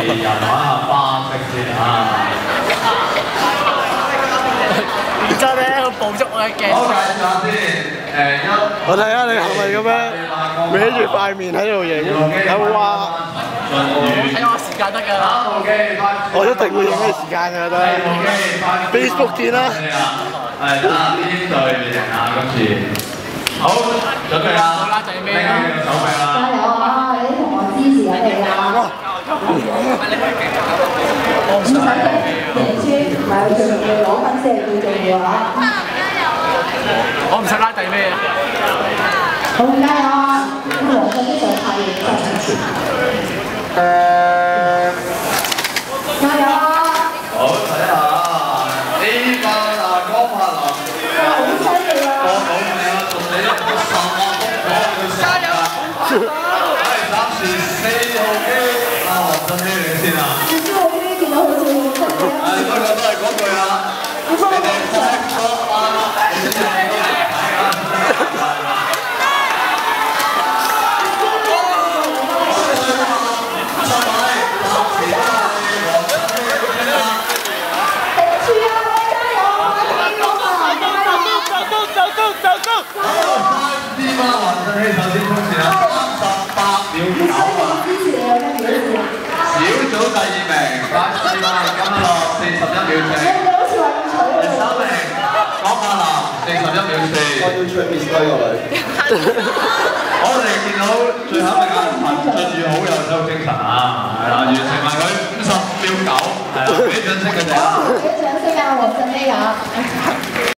人玩下花式先啊！真系喺度捕捉我嘅镜。好介绍下先，诶一我睇下你系咪咁样歪住块面喺度影，有话睇我时间得㗎啦。我一定会影你时间㗎都。Facebook 见啦。系啦，边队赢啊今次？好，准备啦，拉仔咩啊？拎起个手臂啦。加油啊！ 唔使驚，贏輸唔係最重要，攞分先係最重要啊！我唔使拉底咩啊？好加油啊！咁黃分啲上太認真。加油啊！好，睇下呢個嗱江柏林，好犀利啊！我冇命啊，同你十萬公講加油！係 선생님 뵙습니다. 주호님이 너무 좋으니까. 아, 이걸 너도 알고 온 거야. 네네, 고맙고. 완전히 다시 통치야. 빡빡빡 미국 小組第二名，八四萬金樂四十一秒四。你哋好似話要取第你三名，江柏林四十一秒四。我要出面衰過佢。我哋見到最後一名阿陳俊宇好有收精神啊，係啦，完成埋佢五十秒九，係啦，俾掌聲佢哋啊！俾掌聲啊！黃振希啊！